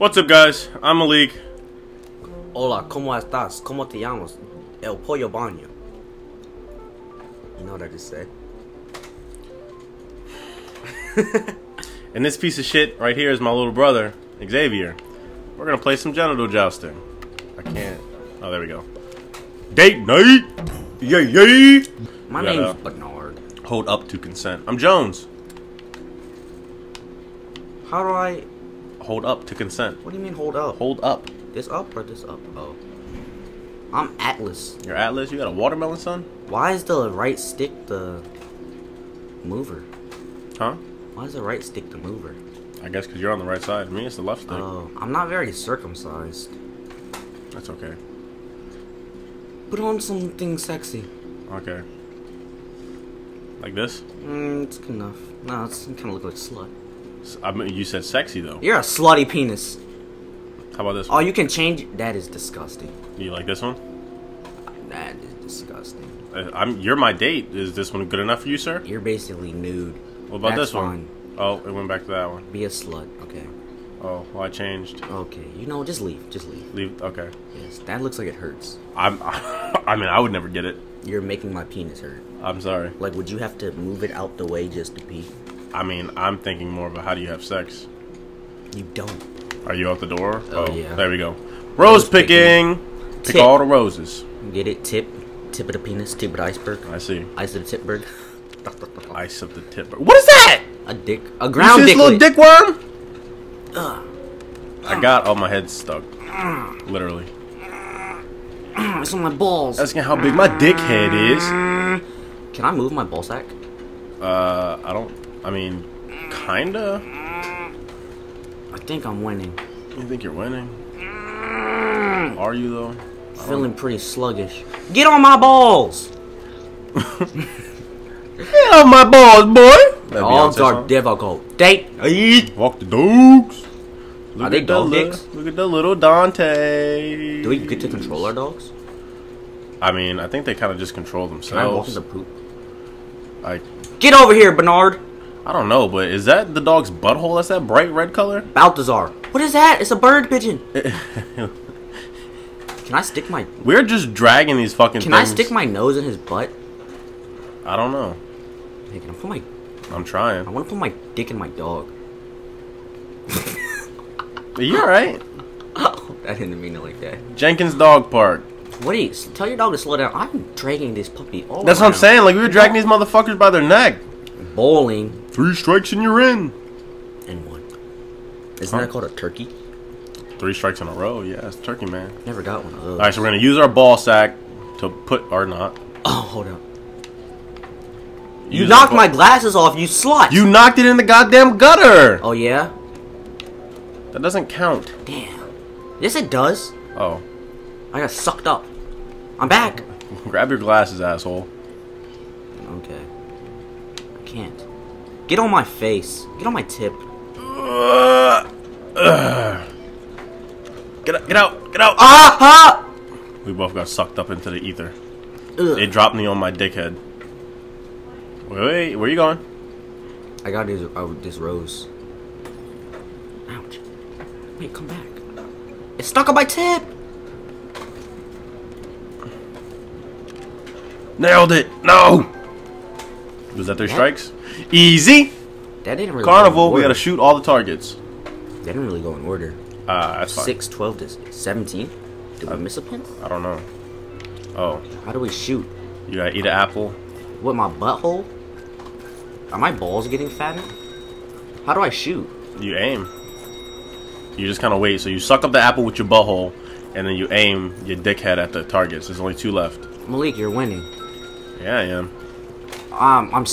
What's up, guys? I'm Malik. Hola, ¿cómo estás? ¿Cómo te llamas? El pollo baño. You know what I just said? And this piece of shit right here is my little brother, Xavier. We're gonna play some genital jousting. I can't. Oh, there we go. Date night! Yay, yay! My gotta name's Bernard. Hold up to consent. I'm Jones. How do I... Hold up to consent. What do you mean hold up? Hold up. This up or this up? Oh. I'm Atlas. Your Atlas, you got a watermelon, son? Why is the right stick the mover? Huh? Why is the right stick the mover? I guess because you're on the right side. Me, it's the left stick. Oh, I'm not very circumcised. That's okay. Put on something sexy. Okay. Like this? Mm, it's good enough. No, it's kind of look like a slut. I mean, you said sexy, though. You're a slutty penis. How about this Oh, one? you can change. That is disgusting. You like this one? That is disgusting. Uh, I'm. You're my date. Is this one good enough for you, sir? You're basically nude. What about That's this one? Oh, it went back to that one. Be a slut. Okay. Oh, well, I changed. Okay. You know, just leave. Just leave. Leave. Okay. Yes. That looks like it hurts. I'm. I mean, I would never get it. You're making my penis hurt. I'm sorry. Like, would you have to move it out the way just to pee? I mean, I'm thinking more about how do you have sex? You don't. Are you out the door? Oh, yeah. There we go. Rose picking. Pick Tip. all the roses. Get it? Tip. Tip of the penis. Tip of the iceberg. I see. Ice of the tip bird. Ice of the tip. What is that? A dick. A ground this little dick worm? Ugh. I got. all my head stuck. Literally. It's on my balls. Asking how big my dick head is. Can I move my ball sack? Uh, I don't. I mean, kinda. I think I'm winning. You think you're winning? Are you though? Feeling pretty sluggish. Get on my balls! Get off my balls, boy. That Beyonce are song. difficult. Date. Walk the dogs. Look Are they at the dog dicks? Look at the little Dante. Do we get to control our dogs? I mean, I think they kind of just control Can I walk themselves. the poop? I, Get over here, Bernard! I don't know, but is that the dog's butthole? That's that bright red color? Balthazar. What is that? It's a bird pigeon. Can I stick my We're just dragging these fucking Can I stick my nose in his butt? I don't know. Hey, can I put my I'm trying. I wanna put my dick in my dog. Are you alright? Oh, I didn't mean it like that. Jenkins Dog Park. What do you tell your dog to slow down? I'm dragging this puppy all That's what I'm saying. Like we were dragging these motherfuckers by their neck. Bowling Three strikes and you're in. and one. Isn't Huh? that called a turkey? Three strikes in a row. Yeah, it's turkey man. Never got one of those. All right, so we're gonna use our ball sack to put or not. Oh, hold up. You knocked my glasses off, you slut! You knocked it in the goddamn gutter. Oh, yeah? That doesn't count. Damn. Yes, it does. Oh, I got sucked up. I'm back. grab your glasses, asshole. Okay. I can't. Get on my face. Get on my tip. Get out! Get out! Get out! Ah! ah! We both got sucked up into the ether. Ugh. It dropped me on my dickhead. Wait, wait, where you going? I got this, oh, this rose. Ouch. Wait, come back. It's stuck on my tip! Nailed it! No! Was that three What? strikes? Easy! That didn't really Carnival, we gotta shoot all the targets. That didn't really go in order. Uh, that's fine. 6, 12 to 17? Did we miss a pin? I don't know. Oh, How do we shoot? you gotta eat an apple. What, my butthole? Are my balls getting fatter? How do I shoot? You aim. You just kind of wait. So you suck up the apple with your butthole, and then you aim your dickhead at the targets. There's only two left. Malik, you're winning. Yeah, I am. Um, I'm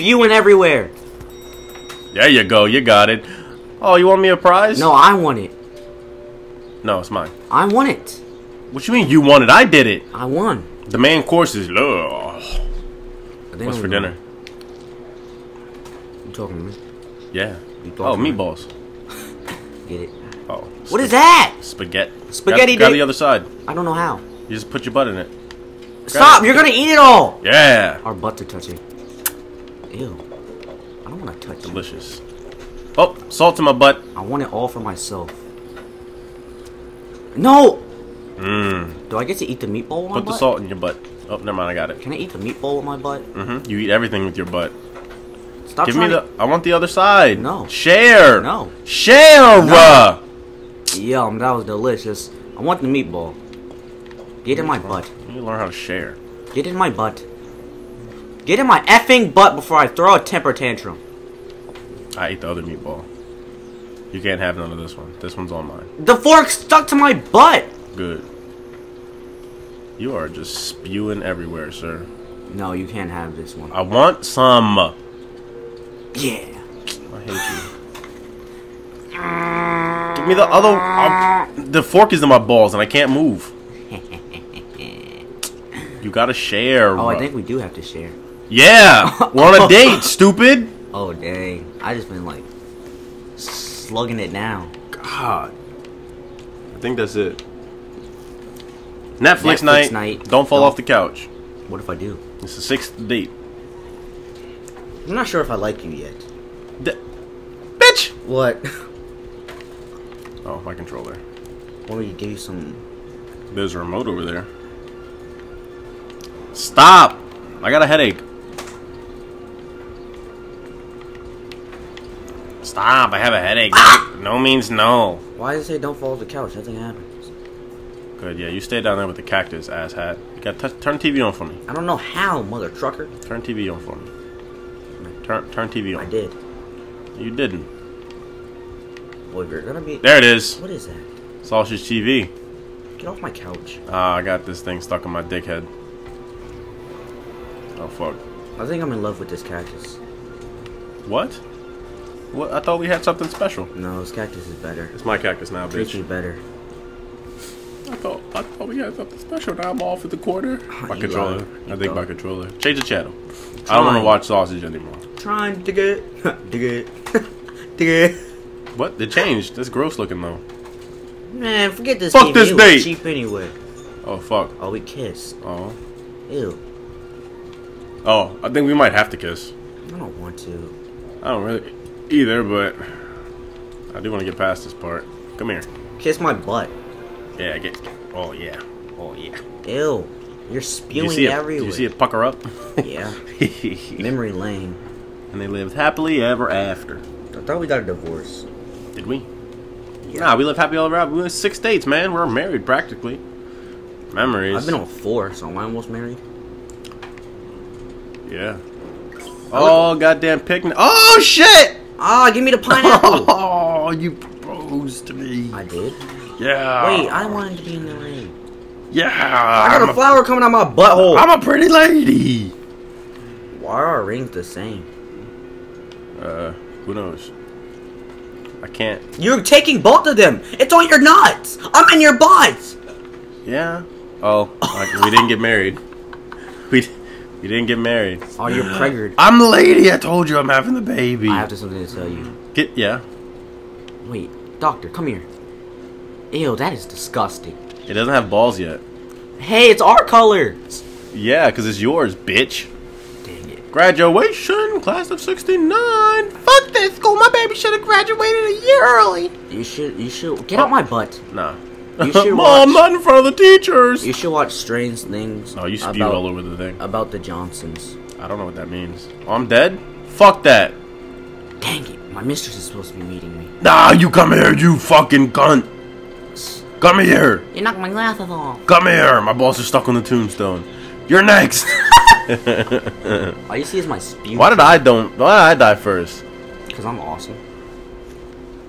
spewing everywhere. There you go. You got it. Oh, you want me a prize? No, I want it. No, it's mine. I want it. What you mean you won it? I did it. I won. The main course is. They What's for know. dinner? You talking to me? Yeah. Oh, talking to me? meatballs. Get it. Oh. What is that? Spaghetti. Spaghetti Grab, grab the other side. I don't know how. You just put your butt in it. Stop! You're gonna eat it all. Yeah. Our butts are touching. Ew. I don't want to touch it. Delicious. Oh, salt in my butt. I want it all for myself. No! Mmm. Do I get to eat the meatball Put the butt? salt in your butt. Oh, never mind. I got it. Can I eat the meatball with my butt? Mm-hmm. You eat everything with your butt. Stop Give me the. I want the other side. No. Share. No. Share. No. Yum, that was delicious. I want the meatball. Get in my butt. You learn how to share. Get in my butt. Get in my effing butt before I throw a temper tantrum. I ate the other meatball. You can't have none of this one. This one's all mine. The fork stuck to my butt! Good. You are just spewing everywhere, sir. No, you can't have this one. I want some. Yeah. I hate you. Give me the other. I'm- the fork is in my balls and I can't move. You gotta share. Oh, I think we do have to share. Yeah, we're on a date, stupid. Oh, dang. I just been like slugging it now. God. I think that's it. Netflix, Netflix night. night. Don't fall Don't- off the couch. What if I do? It's the sixth date. I'm not sure if I like you yet. D- Bitch! What? Oh, my controller. Want me to give you some? There's a remote over there. Stop! I got a headache. Stop! I have a headache. no means no. Why does it say don't fall off the couch? Nothing happens. Good, yeah, you stay down there with the cactus, ass hat. You got turn TV on for me. I don't know how, mother trucker. Turn TV on for me. Turn turn TV on. I did. You didn't. Well, you're gonna be. There it is. What is that? Sausage TV. Get off my couch. Ah, I got this thing stuck in my dickhead. Oh fuck. I think I'm in love with this cactus. What? What? I thought we had something special. No, this cactus is better. It's my cactus now, Treats me bitch. better. I thought I thought we had something special. Now I'm off at the corner. Oh, my You controller. lied. I You think my controller. Change the channel. I don't want to watch sausage anymore. Trying to get, dig it, dig it. What? They changed. That's gross looking though. Man, forget this. Fuck game. this It was date. Cheap anyway. Oh fuck. Oh, we kissed. Oh. Ew. Oh, I think we might have to kiss. I don't want to. I don't really either, but I do want to get past this part. Come here. Kiss my butt. Yeah, I get. Oh yeah. Oh yeah. Ew. You're spewing you it? everywhere. Did you see it pucker up? Yeah. Memory lane. And they lived happily ever after. I thought we got a divorce. Did we? Yeah. Nah, we lived happy all around. We went six dates, man. We're married practically. Memories. I've been on four, so am I almost married? Yeah. Oh, goddamn picnic. Oh, shit! Ah, give me the pineapple. Oh, you proposed to me. I did. Yeah. Wait, I wanted to be in the ring. Yeah. I got I'm a flower coming out my butthole. I'm a pretty lady. Why are our rings the same? Uh, who knows? I can't. You're taking both of them. It's on your nuts. I'm in your butt. Yeah. Oh, like, we didn't get married. We we didn't get married. Oh, you're pregnant. I'm the lady. I told you I'm having the baby. I have to something to tell you. Get yeah. Wait, doctor, come here. Ew, that is disgusting. It doesn't have balls yet. Hey, it's our color. Yeah, because it's yours, bitch. Dang it. Graduation, class of 69. Fuck this school. My baby should have graduated a year early. You should. You should get out my butt. Nah. You should Mom, watch- not in front of the teachers. You should watch strange things. Oh, you spew about, all over the thing. about the Johnsons. I don't know what that means. Oh, I'm dead? Fuck that. Dang it, my mistress is supposed to be meeting me. Nah, you come here, you fucking cunt. Come here. You knocked my glasses off. Come here. My balls are stuck on the tombstone. You're next. All you see is my spew. why did I don't? Why did I die first? Because I'm awesome.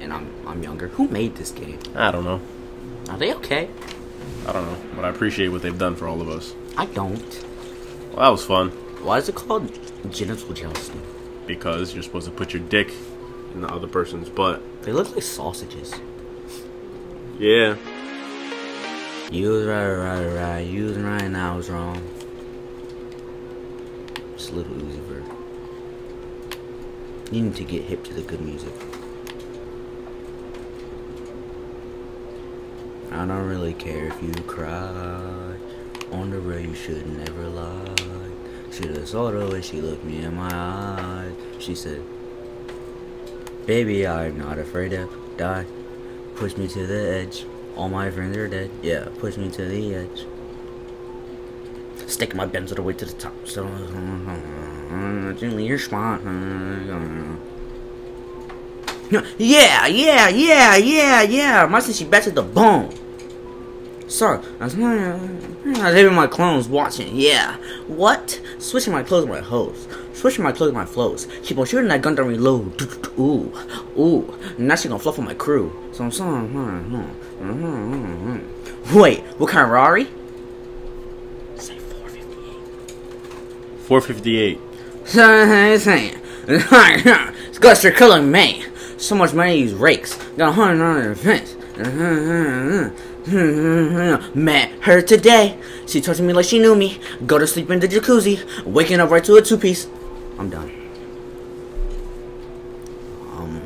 And I'm I'm younger. Who made this game? I don't know. Are they okay? I don't know, but I appreciate what they've done for all of us. I don't. Well, that was fun Why is it called genital jousting? because you're supposed to put your dick in the other person's butt. They look like sausages. Yeah. You was right, right, right. You was right, and I was wrong. Just a Lil Uzi Vert. You need to get hip to the good music. I don't really care if you cry. On the road, you should never lie. Should've saw the way she looked me in my eyes. She said, Baby, I'm not afraid to die. Push me to the edge. All my friends are dead. Yeah, push me to the edge. Sticking my bends all the way to the top. So, gently your spot. Yeah, yeah, yeah, yeah, yeah. My she back to the bone. Sorry, I was leaving my clones watching. Yeah. What? Switching my clothes with my hose. Switching my clothes with my flows. Keep on shooting that gun to reload. Ooh, ooh. Now she gonna fluff on my crew. So I'm sorry. Wait, what kind of Rari? Say 458. 458. Saying, it's because you're killing me. So much money use rakes. Got a hundred on the fence. Met her today. She touched me like she knew me. Go to sleep in the jacuzzi. Waking up right to a two piece. I'm done. Um,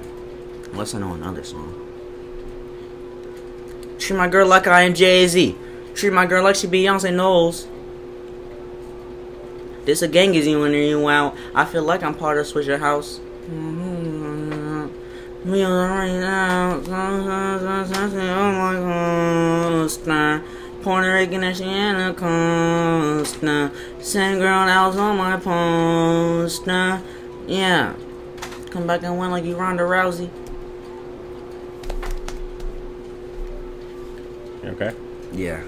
unless I know another song. Treat my girl like I am Jay Z. Treat my girl like she Beyonce Knowles. This a gang is you in you out. I feel like I'm part of Swisher House. We are right now. Puerto Rican and Sienna Costa. Same girl that was on my poster. Yeah. Come back and win like you Ronda Rousey. Okay? Yeah.